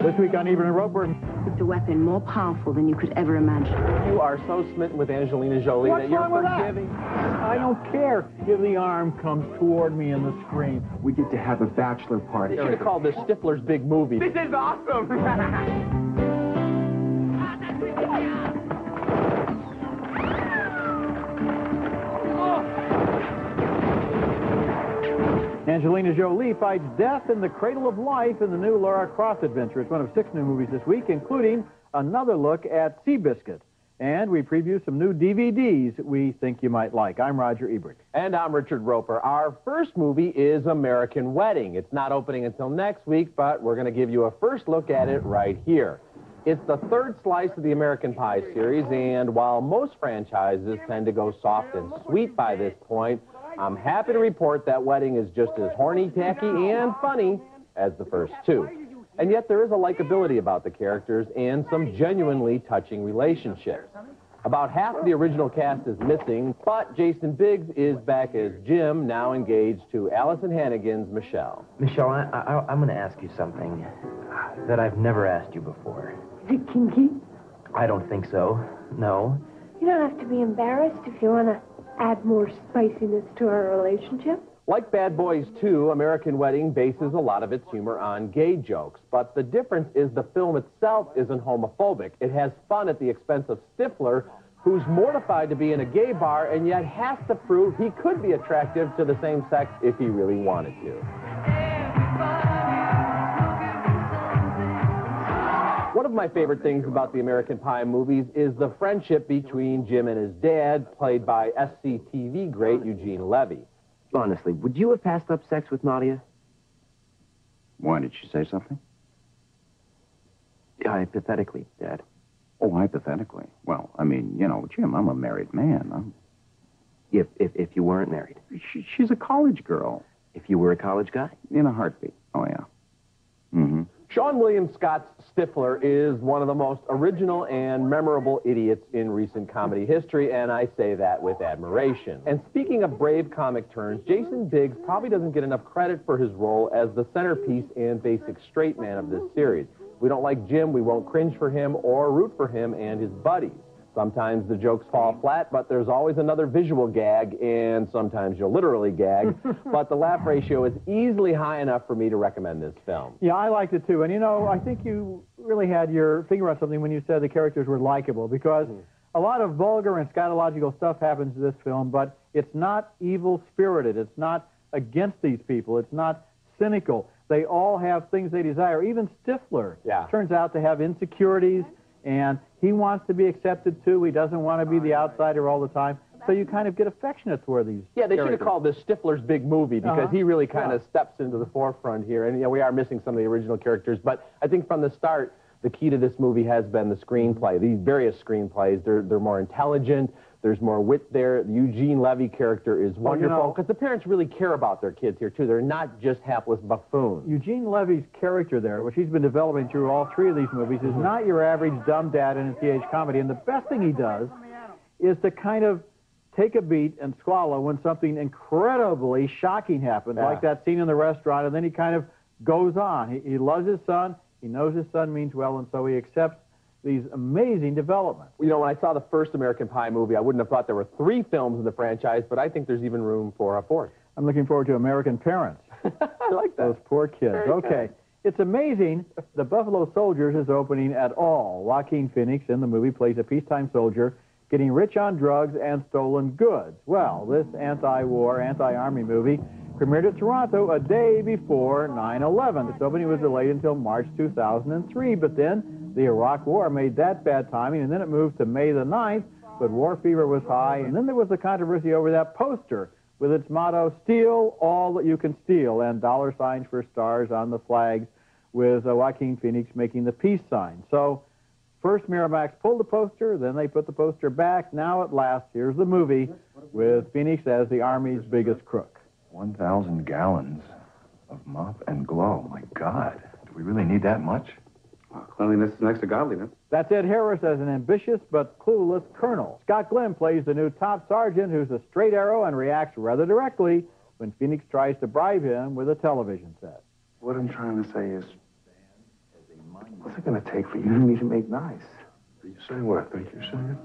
This week on Ebert and Roeper. It's a weapon more powerful than you could ever imagine. You are so smitten with Angelina Jolie What's that you're wrong with that? forgiving. I don't care if the arm comes toward me in the screen. We get to have a bachelor party. You should have called this Stifler's Big Movie. This is awesome! Angelina Jolie fights death in the cradle of life in the new Lara Croft adventure. It's one of six new movies this week, including another look at Seabiscuit. And we preview some new DVDs we think you might like. I'm Roger Ebert. And I'm Richard Roeper. Our first movie is American Wedding. It's not opening until next week, but we're going to give you a first look at it right here. It's the third slice of the American Pie series, and while most franchises tend to go soft and sweet by this point, I'm happy to report that Wedding is just as horny, tacky, and funny as the first two. And yet there is a likability about the characters and some genuinely touching relationships. About half the original cast is missing, but Jason Biggs is back as Jim, now engaged to Alyson Hannigan's Michelle. Michelle, I, I, I'm going to ask you something that I've never asked you before. Is it kinky? I don't think so. No. You don't have to be embarrassed if you want to add more spiciness to our relationship. Like Bad Boys 2, American Wedding bases a lot of its humor on gay jokes, but the difference is the film itself isn't homophobic. It has fun at the expense of Stifler, who's mortified to be in a gay bar and yet has to prove he could be attractive to the same sex if he really wanted to. One of my favorite things about the American Pie movies is the friendship between Jim and his dad, played by SCTV great Eugene Levy. Honestly, would you have passed up sex with Nadia? Why, did she say something? Hypothetically, Dad. Oh, hypothetically. Well, I mean, you know, Jim, I'm a married man. I'm, If, if, if you weren't married. she, she's a college girl. If you were a college guy. In a heartbeat. Oh, yeah. Seann William Scott's Stifler is one of the most original and memorable idiots in recent comedy history, and I say that with admiration. And speaking of brave comic turns, Jason Biggs probably doesn't get enough credit for his role as the centerpiece and basic straight man of this series. We don't like Jim, we won't cringe for him or root for him and his buddies. Sometimes the jokes fall flat, but there's always another visual gag, and sometimes you'll literally gag. but the laugh ratio is easily high enough for me to recommend this film. Yeah, I liked it too. And you know, I think you really had your finger on something when you said the characters were likable because mm-hmm. a lot of vulgar and scatological stuff happens in this film, but it's not evil spirited. It's not against these people. It's not cynical. They all have things they desire. Even Stifler Yeah. turns out to have insecurities, mm-hmm. and he wants to be accepted too. He doesn't want to be the outsider all the time. So you kind of get affectionate toward these. Yeah, they should have called this Stifler's Big Movie because Uh-huh. he really kind Yeah. of steps into the forefront here. And, you know, we are missing some of the original characters. But I think from the start, the key to this movie has been the screenplay. These various screenplays, they're, they're more intelligent. There's more wit there. The Eugene Levy character is wonderful know- because the parents really care about their kids here, too. They're not just hapless buffoons. Eugene Levy's character there, which he's been developing through all three of these movies, is mm-hmm. not your average dumb dad in a TH comedy. And the best thing he does is to kind of take a beat and swallow when something incredibly shocking happens, Yeah. like that scene in the restaurant, and then he kind of goes on. He, he loves his son, he knows his son means well, and so he accepts these amazing developments. You know, when I saw the first American Pie movie, I wouldn't have thought there were three films in the franchise, but I think there's even room for a fourth. I'm looking forward to American Parents. I like that. Those poor kids. Very okay. kind. It's amazing the Buffalo Soldiers is opening at all. Joaquin Phoenix in the movie plays a peacetime soldier getting rich on drugs and stolen goods. Well, this anti-war, anti-army movie premiered at Toronto a day before 9-11. Its opening was delayed until March 2003, but then the Iraq War made that bad timing, and then it moved to May the 9th, but war fever was high, and then there was the controversy over that poster with its motto, steal all that you can steal, and dollar signs for stars on the flags with uh, Joaquin Phoenix making the peace sign. So first Miramax pulled the poster, then they put the poster back. Now at last, here's the movie with Phoenix as the Army's biggest crook. 1,000 gallons of mop and glow. My God. Do we really need that much? cleanliness is next to godliness. That's Ed Harris as an ambitious but clueless colonel. Scott Glenn plays the new top sergeant who's a straight arrow and reacts rather directly when Phoenix tries to bribe him with a television set. What I'm trying to say is, what's it going to take for you and me to make nice? Are you saying what I think you're saying?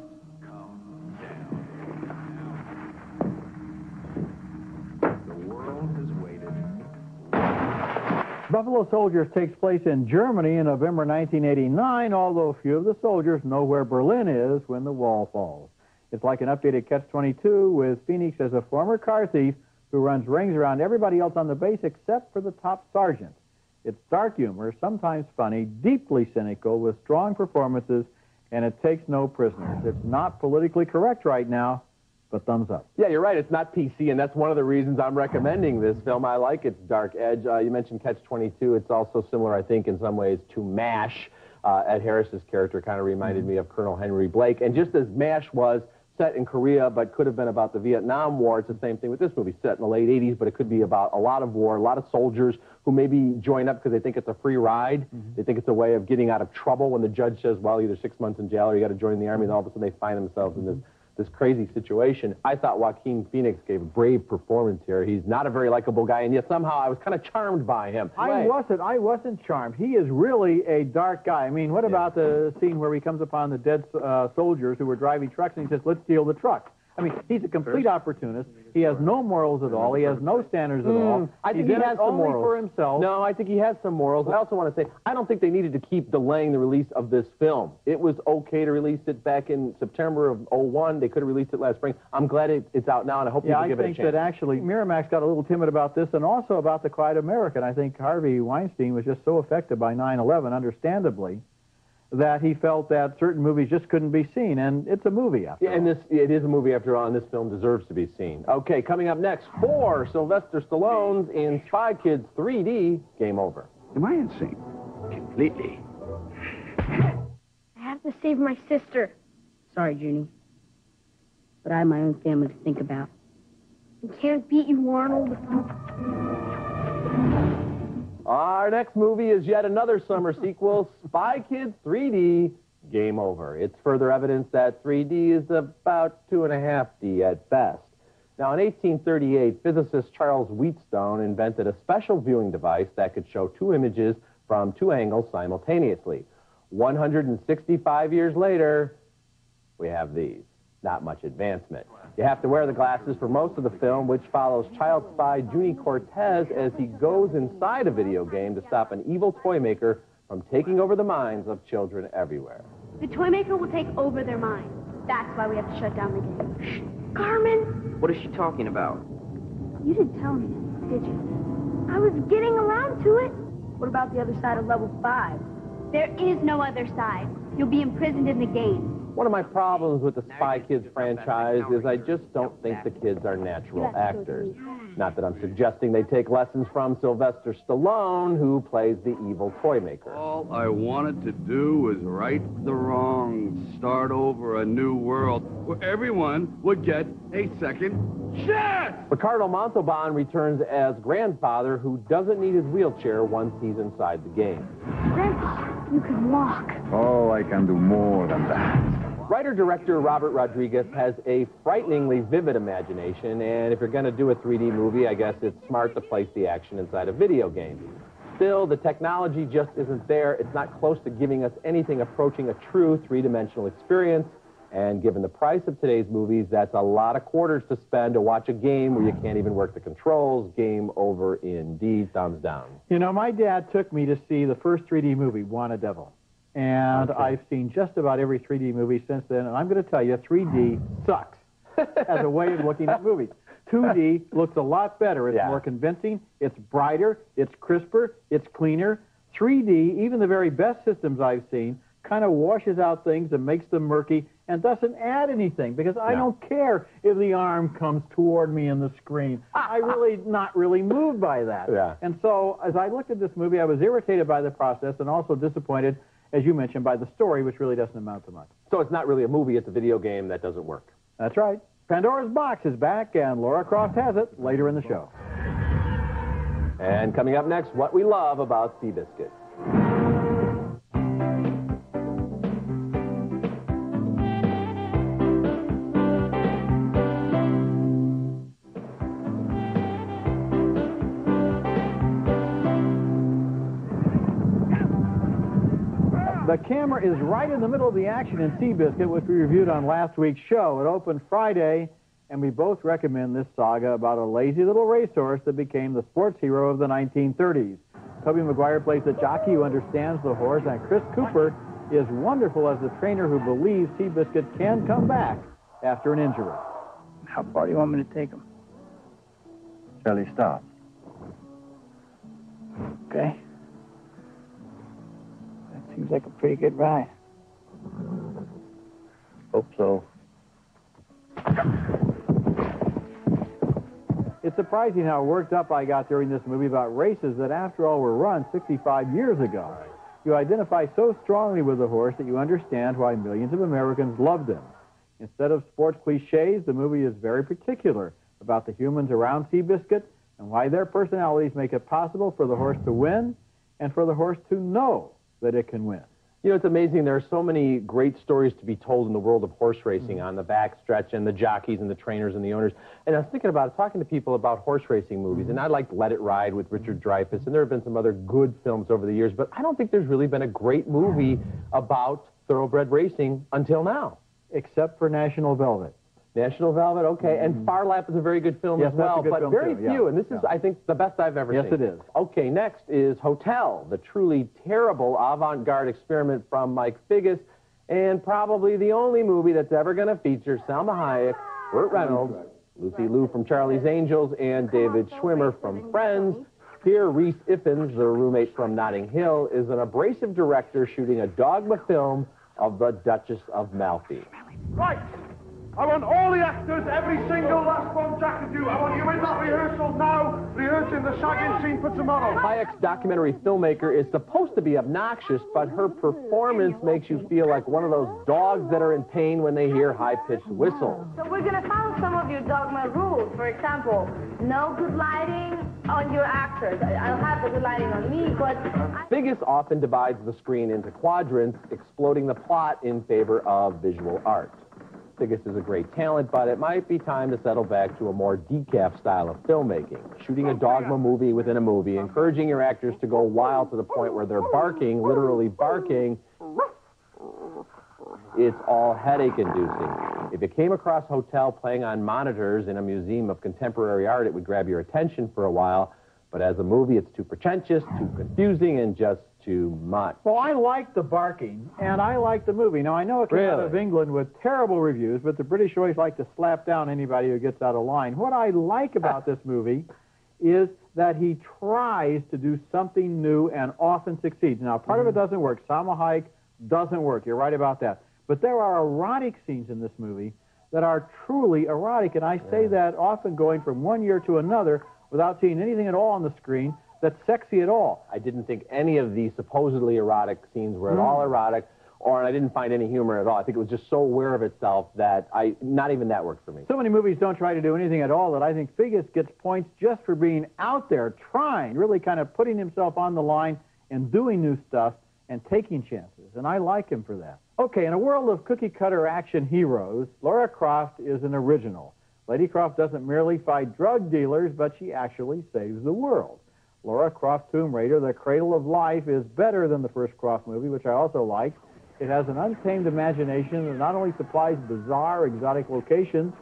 Buffalo Soldiers takes place in Germany in November 1989, although few of the soldiers know where Berlin is when the wall falls. It's like an updated Catch-22 with Phoenix as a former car thief who runs rings around everybody else on the base except for the top sergeant. It's dark humor, sometimes funny, deeply cynical, with strong performances, and it takes no prisoners. It's not politically correct right now, but thumbs up. Yeah, you're right. It's not PC, and that's one of the reasons I'm recommending this film. I like its dark edge. Uh, you mentioned Catch 22. It's also similar, I think, in some ways to MASH. Uh, Ed Harris's character kind of reminded me of Colonel Henry Blake. And just as MASH was set in Korea, but could have been about the Vietnam War, it's the same thing with this movie. Set in the late 80s, but it could be about a lot of war, a lot of soldiers who maybe join up because they think it's a free ride. Mm-hmm. They think it's a way of getting out of trouble when the judge says, well, either six months in jail or you got to join the army, and all of a sudden they find themselves in this this crazy situation. I thought Joaquin Phoenix gave a brave performance here. He's not a very likable guy, and yet somehow I was kind of charmed by him. I Right. wasn't. I wasn't charmed. He is really a dark guy. I mean, what about the scene where he comes upon the dead uh, soldiers who were driving trucks and he says, "Let's steal the truck." I mean, he's a complete opportunist. He has no morals at all. He has no standards at all. Mm, I think he has some only morals. for himself. No, I think he has some morals. I also want to say, I don't think they needed to keep delaying the release of this film. It was okay to release it back in September of 01. They could have released it last spring. I'm glad it, it's out now, and I hope Yeah, people I give it a chance. I think that actually Miramax got a little timid about this and also about the Quiet American. I think Harvey Weinstein was just so affected by 9/11, understandably, that he felt that certain movies just couldn't be seen, and it's a movie after Yeah, and this it is a movie after all, and this film deserves to be seen. Okay, coming up next, four Sylvester Stallone's in Spy Kids 3D. Game over. Am I insane? Completely. I have to save my sister. Sorry, Juni. But I have my own family to think about. I can't beat you, Arnold. Our next movie is yet another summer sequel, Spy Kids 3D. Game over. It's further evidence that 3D is about 2.5D at best. Now, in 1838, physicist Charles Wheatstone invented a special viewing device that could show two images from two angles simultaneously. 165 years later, we have these. Not much advancement. You have to wear the glasses for most of the film, which follows child spy Juni Cortez as he goes inside a video game to stop an evil toy maker from taking over the minds of children everywhere. The toy maker will take over their minds. That's why we have to shut down the game. Shh. Carmen, What is she talking about? you didn't tell me, did you? I was getting around to it. What about the other side of level five? There is no other side. You'll be imprisoned in the game. One of my problems with the Spy Kids franchise is I just don't think the kids are natural actors. Not that I'm suggesting they take lessons from Sylvester Stallone, who plays the evil toy maker. All I wanted to do was right the wrongs, start over a new world where everyone would get a second chance. Ricardo Montalban returns as grandfather who doesn't need his wheelchair once he's inside the game. Grandpa, you can walk. Oh, I can do more than that. Writer-director Robert Rodriguez has a frighteningly vivid imagination, and if you're going to do a 3D movie, I guess it's smart to place the action inside a video game. Still, the technology just isn't there. It's not close to giving us anything approaching a true three-dimensional experience. And given the price of today's movies, that's a lot of quarters to spend to watch a game where you can't even work the controls. Game over indeed. Thumbs down. You know, my dad took me to see the first 3D movie, Bwana Devil. And Okay. I've seen just about every 3D movie since then, and I'm going to tell you, 3D sucks as a way of looking at movies. 2D looks a lot better. It's Yeah. more convincing, it's brighter, it's crisper, it's cleaner. 3D, even the very best systems I've seen, kind of washes out things and makes them murky and doesn't add anything because I No. don't care if the arm comes toward me in the screen. I really not really moved by that. Yeah. And so as I looked at this movie, I was irritated by the process and also disappointed, as you mentioned, by the story, which really doesn't amount to much. So it's not really a movie, it's a video game that doesn't work. That's right. Pandora's Box is back, and Lara Croft has it later in the show. And coming up next, what we love about Seabiscuit. The camera is right in the middle of the action in Seabiscuit, which we reviewed on last week's show. It opened Friday, and we both recommend this saga about a lazy little racehorse that became the sports hero of the 1930s. Tobey Maguire plays the jockey who understands the horse, and Chris Cooper is wonderful as the trainer who believes Seabiscuit can come back after an injury. How far do you want me to take him? Charlie, stop. Okay. That seems like a pretty good ride. Hope so. It's surprising how worked up I got during this movie about races that, after all, were run 65 years ago. You identify so strongly with the horse that you understand why millions of Americans loved them. Instead of sports cliches, the movie is very particular about the humans around Seabiscuit and why their personalities make it possible for the horse to win and for the horse to know that it can win. You know, it's amazing. There are so many great stories to be told in the world of horse racing mm. on the backstretch and the jockeys and the trainers and the owners. And I was thinking about talking to people about horse racing movies, and mm. I liked Let It Ride with Richard mm. Dreyfuss, and there have been some other good films over the years, but I don't think there's really been a great movie about thoroughbred racing until now. Except for National Velvet. National Velvet, okay, and mm-hmm. Phar Lap is a very good film Yes, as well, but very too, yeah, few, and this is, yeah. I think, the best I've ever Yes, seen. Yes, it is. Okay, next is Hotel, the truly terrible avant-garde experiment from Mike Figgis, and probably the only movie that's ever going to feature Salma Hayek, Burt Reynolds, Lucy Liu from Charlie's Angels, and David Schwimmer from Friends. Here, Rhys Ifans, the roommate from Notting Hill, is an abrasive director shooting a dogma film of the Duchess of Malfi. Right. I want all the actors, every single last one Jack can do. I want you in that rehearsal now, rehearsing the shagging scene for tomorrow. Hayek's documentary filmmaker is supposed to be obnoxious, but her performance makes you feel like one of those dogs that are in pain when they hear high-pitched whistles. So we're gonna follow some of your dogma rules. For example, no good lighting on your actors. I- I'll have the good lighting on me, but I- Figgis often divides the screen into quadrants, exploding the plot in favor of visual art. Figgis is a great talent, but it might be time to settle back to a more decaf style of filmmaking. Shooting a dogma movie within a movie, encouraging your actors to go wild to the point where they're barking, literally barking. It's all headache inducing. If you came across Hotel playing on monitors in a museum of contemporary art, it would grab your attention for a while. But as a movie, it's too pretentious, too confusing, and just too much. Well, I like the barking, and I like the movie. Now, I know it came out Really? of England with terrible reviews, but the British always like to slap down anybody who gets out of line. What I like about this movie is that he tries to do something new and often succeeds. Now, part of it mm-hmm. doesn't work. Salma Hayek doesn't work. You're right about that. But there are erotic scenes in this movie that are truly erotic, and I say that often going from one year to another without seeing anything at all on the screen that's sexy at all. I didn't think any of these supposedly erotic scenes were at all hmm. erotic, or I didn't find any humor at all. I think it was just so aware of itself that I not even that worked for me. So many movies don't try to do anything at all that I think Figgis gets points just for being out there, trying, really kind of putting himself on the line and doing new stuff and taking chances. And I like him for that. Okay, in a world of cookie cutter action heroes, Lara Croft is an original. Lady Croft doesn't merely fight drug dealers, but she actually saves the world. Lara Croft Tomb Raider, The Cradle of Life, is better than the first Croft movie, which I also like. It has an untamed imagination that not only supplies bizarre, exotic locations,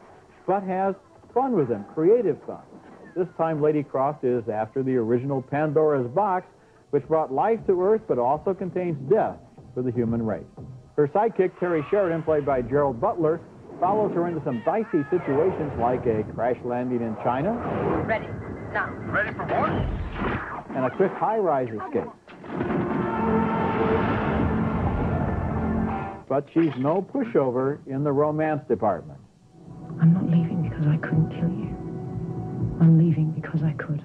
but has fun with them, creative fun. This time, Lady Croft is after the original Pandora's box, which brought life to Earth but also contains death for the human race. Her sidekick, Terry Sheridan, played by Gerard Butler, follows her into some dicey situations like a crash landing in China ready. Now. Ready for what? And a quick high-rise escape. But she's no pushover in the romance department. I'm not leaving because I couldn't kill you. I'm leaving because I could.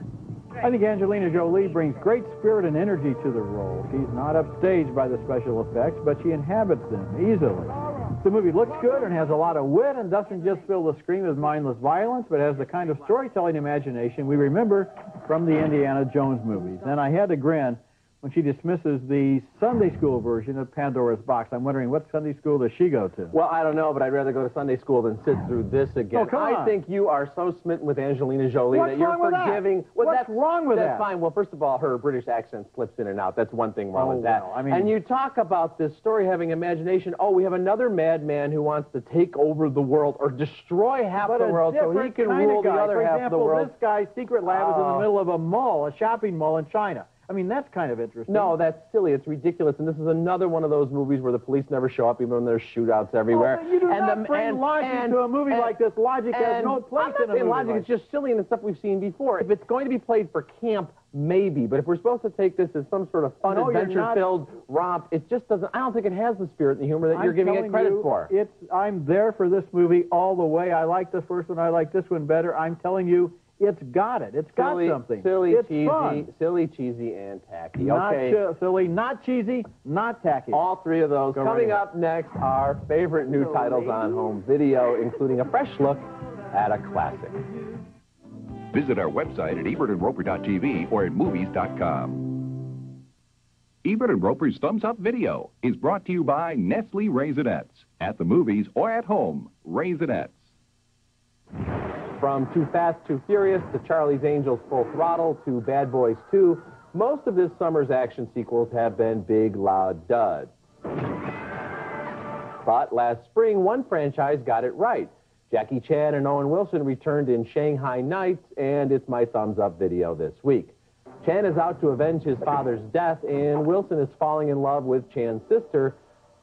I think Angelina Jolie brings great spirit and energy to the role. She's not upstaged by the special effects, but she inhabits them easily. The movie looks good and has a lot of wit and doesn't just fill the screen with mindless violence, but has the kind of storytelling imagination we remember from the Indiana Jones movies. And I had to grin when she dismisses the Sunday school version of Pandora's Box. I'm wondering what Sunday school does she go to? Well, I don't know, but I'd rather go to Sunday school than sit through this again. Oh, I think you are so smitten with Angelina Jolie What's that you're wrong with that? forgiving. Well, What's that's, wrong with that's that? fine. Well, first of all, her British accent slips in and out. That's one thing wrong Oh, with that. well, I mean- and you talk about this story having imagination. Oh, we have another madman who wants to take over the world or destroy half the world so he can rule the other For half example, of the world. this guy's secret lab is in Oh. the middle of a mall, a shopping mall in China. I mean, that's kind of interesting. No, that's silly. It's ridiculous. And this is another one of those movies where the police never show up, even when there's shootouts everywhere. You do and not the, bring and, logic and- to a movie and- like this. Logic has no place I'm not in a saying movie logic. like it's just silly and the stuff we've seen before. If it's going to be played for camp, maybe. But if we're supposed to take this as some sort of fun, No, adventure-filled romp, it just doesn't. I don't think it has the spirit and the humor that you're giving it credit you, for. It's I'm there for this movie all the way. I like the first one. I like this one better. I'm telling you, it's got it. It's got silly, something. silly, it's cheesy, fun. silly, cheesy, and tacky. Not okay. chi- silly, not cheesy, not tacky. All three of those. Go Coming ahead. up next, our favorite new titles on home video, including a fresh look at a classic. Visit our website at ebertandroeper.tv or at movies.com. Ebert and Roeper's Thumbs Up Video is brought to you by Nestle Raisinets. At the movies or at home, Raisinets. From Too Fast, Too Furious to Charlie's Angels Full Throttle to Bad Boys 2, most of this summer's action sequels have been big, loud duds. But last spring, one franchise got it right. Jackie Chan and Owen Wilson returned in Shanghai Nights, and it's my thumbs up video this week. Chan is out to avenge his father's death, and Wilson is falling in love with Chan's sister.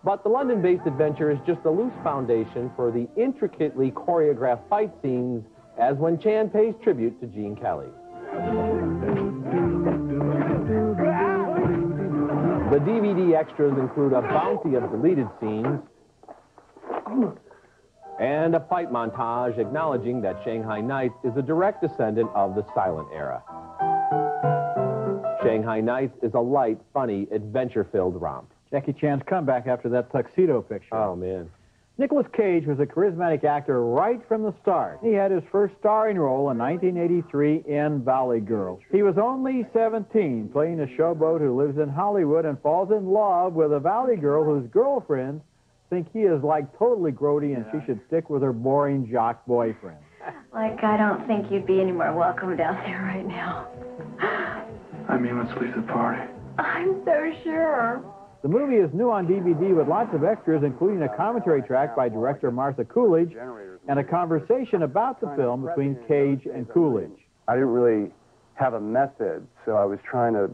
But the London based adventure is just a loose foundation for the intricately choreographed fight scenes as when Chan pays tribute to Gene Kelly. The DVD extras include a bounty of deleted scenes and a fight montage acknowledging that Shanghai Nights is a direct descendant of the silent era. Shanghai Nights is a light, funny, adventure-filled romp. Jackie Chan's comeback after that tuxedo picture. Oh, man. Nicolas Cage was a charismatic actor right from the start. He had his first starring role in 1983 in Valley Girl. He was only 17, playing a showboat who lives in Hollywood and falls in love with a Valley girl whose girlfriends think he is like totally grody and she should stick with her boring jock boyfriend. Like, I don't think you'd be any more welcome down there right now. I mean, let's leave the party. I'm so sure. The movie is new on DVD with lots of extras, including a commentary track by director Martha Coolidge and a conversation about the film between Cage and Coolidge. I didn't really have a method, so I was trying to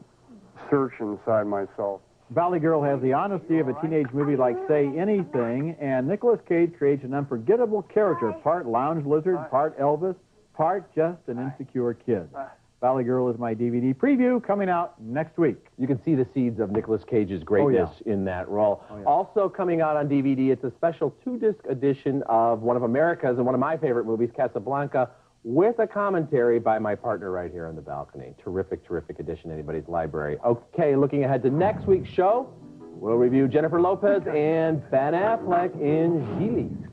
search inside myself. Valley Girl has the honesty of a teenage movie like Say Anything, and Nicolas Cage creates an unforgettable character, part lounge lizard, part Elvis, part just an insecure kid. Valley Girl is my DVD preview coming out next week. You can see the seeds of Nicolas Cage's greatness oh, in that role. Oh, also coming out on DVD, it's a special two-disc edition of one of America's and one of my favorite movies, Casablanca, with a commentary by my partner right here on the balcony. Terrific, terrific edition, anybody's library. Okay, looking ahead to next week's show, we'll review Jennifer Lopez and Ben Affleck in Gigli.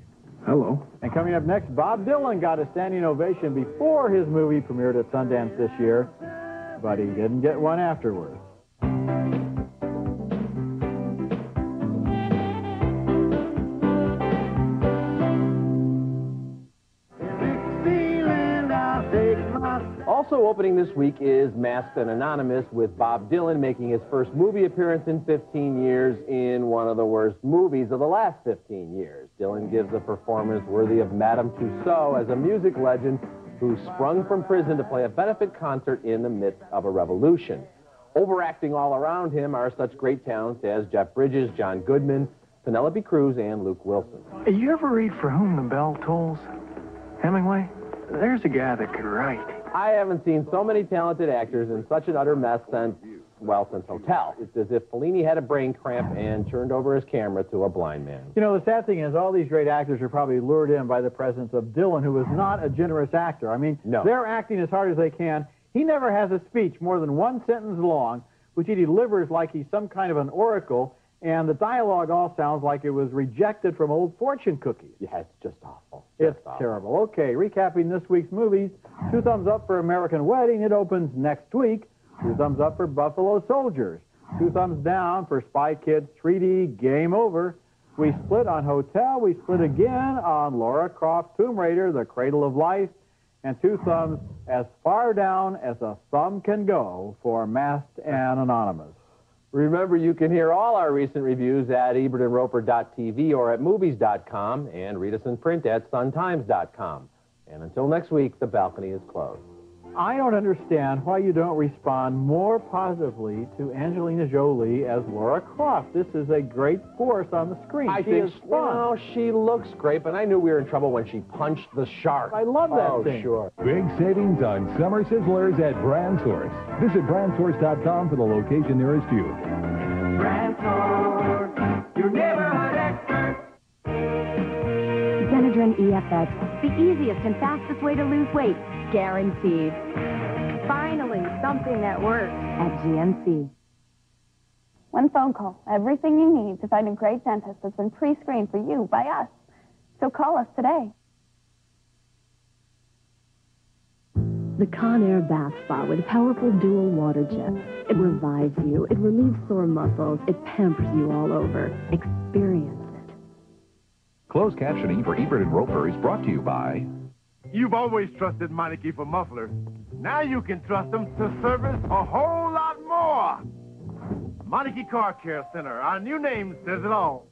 Hello. And coming up next, Bob Dylan got a standing ovation before his movie premiered at Sundance this year, but he didn't get one afterwards. Also opening this week is Masked and Anonymous with Bob Dylan making his first movie appearance in 15 years in one of the worst movies of the last 15 years. Dylan gives a performance worthy of Madame Tussauds as a music legend who sprung from prison to play a benefit concert in the midst of a revolution. Overacting all around him are such great talents as Jeff Bridges, John Goodman, Penelope Cruz, and Luke Wilson. You ever read For Whom the Bell Tolls? Hemingway? There's a guy that could write. I haven't seen so many talented actors in such an utter mess since, well, since Hotel. It's as if Fellini had a brain cramp and turned over his camera to a blind man. You know, the sad thing is all these great actors are probably lured in by the presence of Dylan, who is not a generous actor. I mean, No. they're acting as hard as they can. He never has a speech more than one sentence long, which he delivers like he's some kind of an oracle, and the dialogue all sounds like it was rejected from old fortune cookies. Yeah, it's just awful. It's terrible. Okay, recapping this week's movies. Two thumbs up for American Wedding. It opens next week. Two thumbs up for Buffalo Soldiers. Two thumbs down for Spy Kids 3D Game Over. We split on Hotel. We split again on Lara Croft Tomb Raider, The Cradle of Life. And two thumbs as far down as a thumb can go for Masked and Anonymous. Remember, you can hear all our recent reviews at ebertandroeper.tv or at movies.com and read us in print at suntimes.com. And until next week, the balcony is closed. I don't understand why you don't respond more positively to Angelina Jolie as Lara Croft. This is a great force on the screen. I she think is fun. well, she looks great, but I knew we were in trouble when she punched the shark. I love that oh, thing. sure. Big savings on summer sizzlers at Brand Source. Visit brandsource.com for the location nearest you. Brand Source, your neighborhood expert. Benadryl EFX, the easiest and fastest way to lose weight, guaranteed. Finally, something that works at GMC. One phone call, everything you need to find a great dentist that's been pre-screened for you by us. So call us today. The Conair Bath Spa with powerful dual water jets. It revives you, it relieves sore muscles, it pampers you all over. Experience it. Closed captioning for Ebert and Roeper is brought to you by You've always trusted Meineke for mufflers. Now you can trust them to service a whole lot more. Meineke Car Care Center. Our new name says it all.